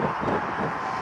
ハハハハ。